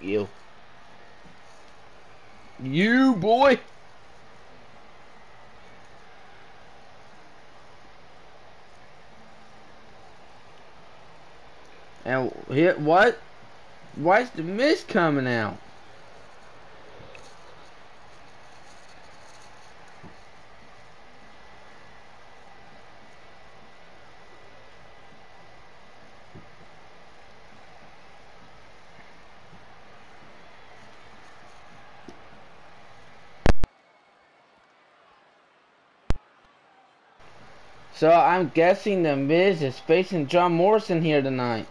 You. You, boy! And hit what? Why's the mist coming out? So I'm guessing the Miz is facing John Morrison here tonight.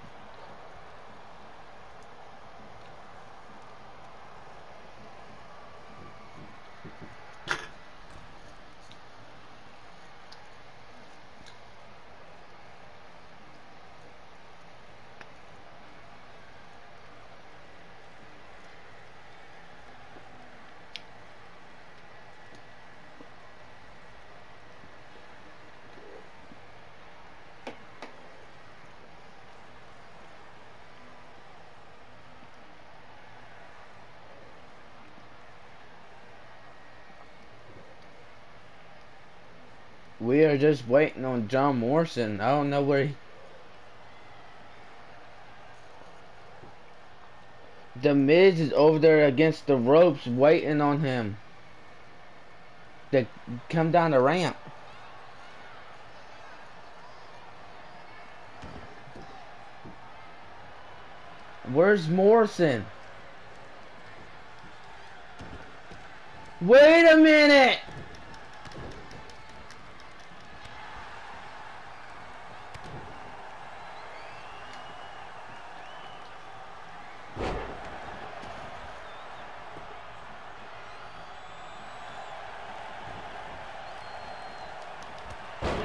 We are just waiting on John Morrison. I don't know where he... The Miz is over there against the ropes waiting on him. To come down the ramp. Where's Morrison? Wait a minute!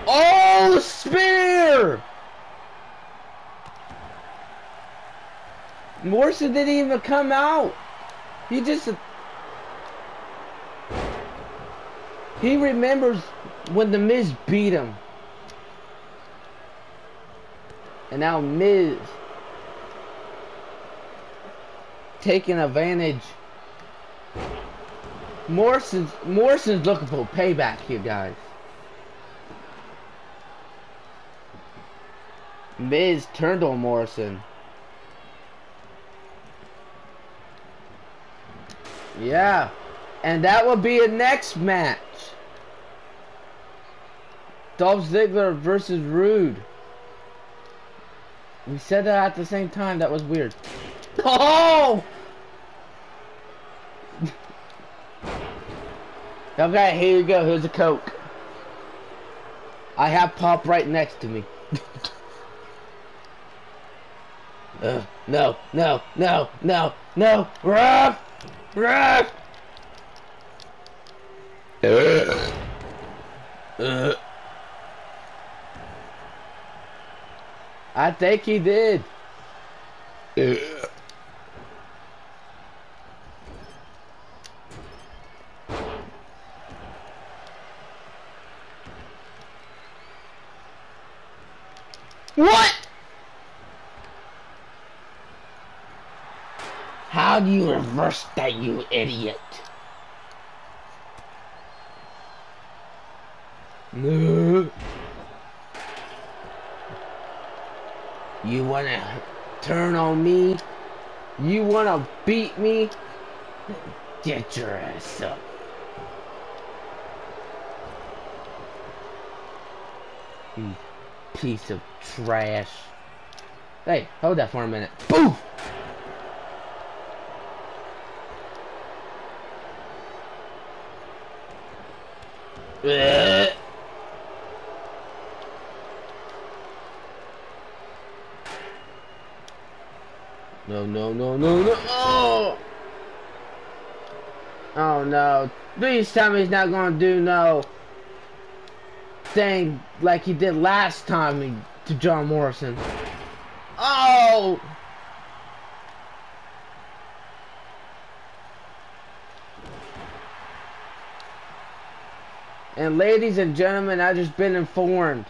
Oh, spear! Morrison didn't even come out. He just he remembers when the Miz beat him, and now Miz taking advantage. Morrison's Morrison's looking for payback here, guys. Miz turned on Morrison. Yeah. And that will be a next match. Dolph Ziggler versus Roode. We said that at the same time. That was weird. Oh! okay, here you go. Here's a Coke. I have Pop right next to me. Uh, no, no, no, no, no, ref, ref. Uh, uh. I think he did. Uh. What? How do you reverse that, you idiot? No. You wanna turn on me? You wanna beat me? Get your ass up. You piece of trash. Hey, hold that for a minute. Boof! No, no, no, no, no. Oh! Oh no. Please tell me he's not gonna do no thing like he did last time to John Morrison. Oh! And ladies and gentlemen, I've just been informed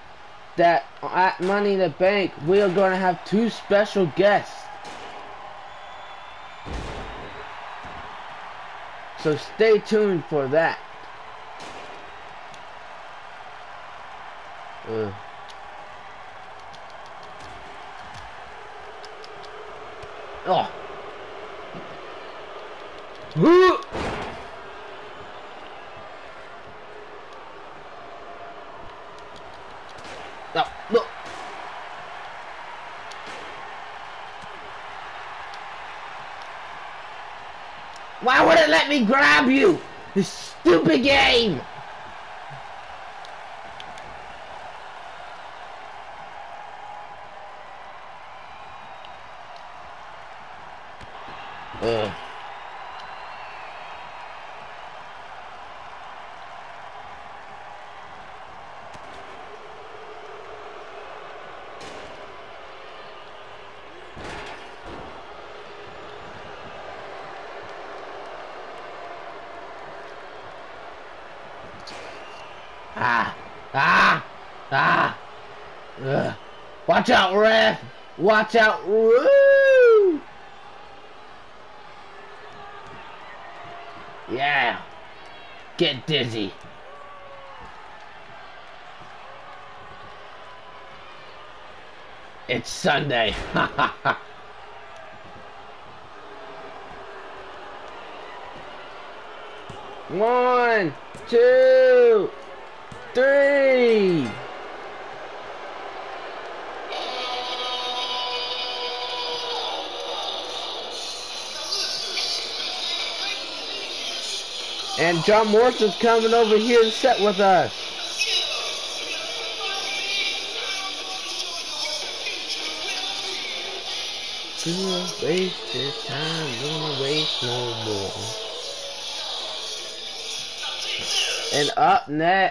that at Money in the Bank, we are going to have two special guests. So stay tuned for that. Ugh. Oh. Woo! No, look. Why would it let me grab you? This stupid game! Ugh. Ah! Ah! Ah! Ugh. Watch out, ref! Watch out! Woo! Yeah! Get dizzy. It's Sunday. Ha ha ha. One, two, three. And John Morrison's coming over here to set with us. Gonna waste this time, gonna waste no more. And up next.